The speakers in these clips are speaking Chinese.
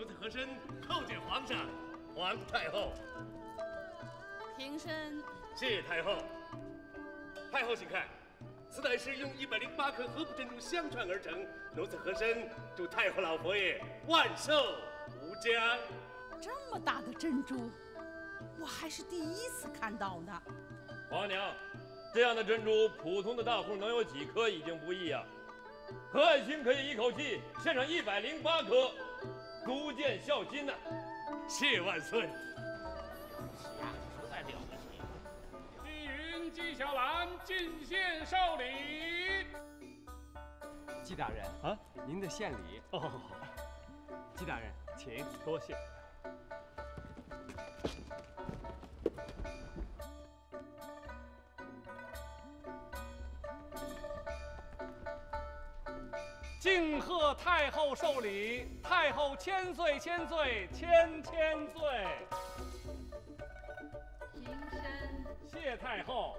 奴才和珅叩见皇上、皇太后。平身。谢太后。太后请看，此乃是用一百零八颗合浦珍珠相串而成。奴才和珅祝太后老佛爷万寿无疆。这么大的珍珠，我还是第一次看到呢。皇娘，这样的珍珠，普通的大户能有几颗已经不易啊。何爱卿可以一口气献上一百零八颗，足见孝金呐。谢万岁。是啊，实在了不起。纪云、纪晓岚进献寿礼。纪大人啊，您的献礼。哦，纪大人，请多谢。敬贺太后寿礼，太后千岁千岁千千岁。平身。谢太后。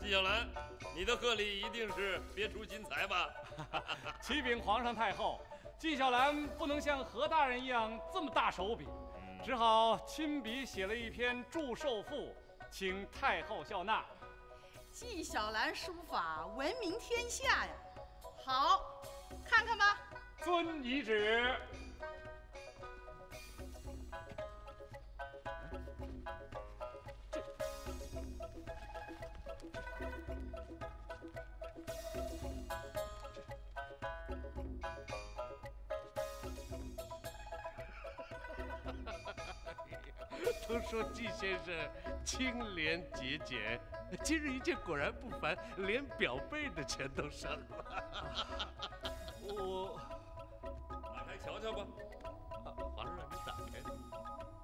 纪晓岚，你的贺礼一定是别出心裁吧？启禀皇上太后，纪晓岚不能像何大人一样这么大手笔，只好亲笔写了一篇祝寿赋，请太后笑纳。纪晓岚书法闻名天下呀，好，看看吧。遵遗旨。都说纪先生清廉节俭，今日一见果然不凡，连表背的钱都省了。我打开瞧瞧吧。皇上让你打开。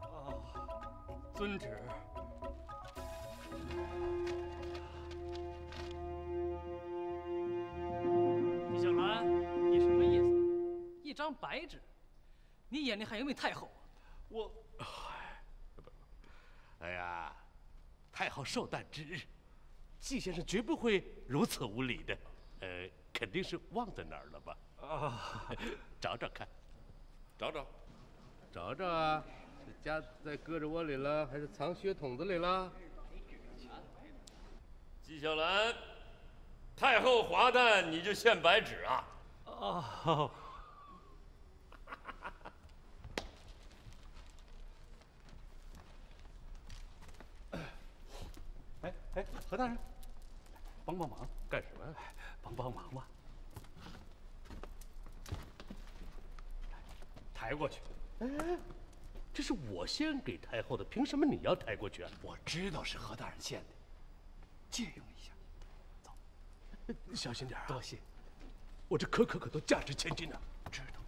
啊，遵旨。纪晓岚，你什么意思？一张白纸，你眼里还有没有太后？我，哎呀，太后寿诞之日，纪先生绝不会如此无礼的。呃，肯定是忘在哪儿了吧？啊，找找看，找找，找找啊！是夹在胳肢窝里了，还是藏靴筒子里了？纪晓岚，太后华诞，你就献白纸啊？哦。哎哎，何大人，帮帮忙，干什么？帮帮忙吧。抬过去。哎，这是我献给太后的，凭什么你要抬过去啊？我知道是何大人献的，借用一下。走，小心点啊！多谢。我这颗颗可都价值千金呢。知道。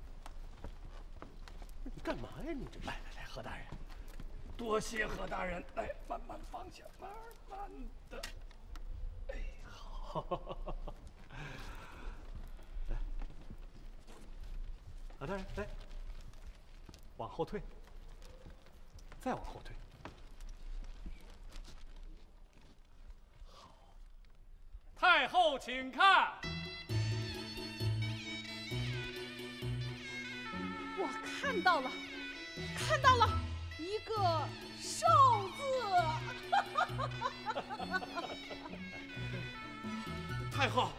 你干嘛呀？你这是？来来来，何大人，多谢何大人。来，慢慢放下，慢慢的。来，何大人，来，往后退，再往后退。好，太后请看。我看到了，看到了一个“太后，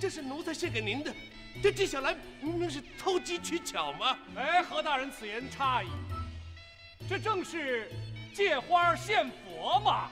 这是奴才献给您的。这纪晓岚明明是偷机取巧嘛！哎，何大人此言差矣，这正是借花献佛嘛！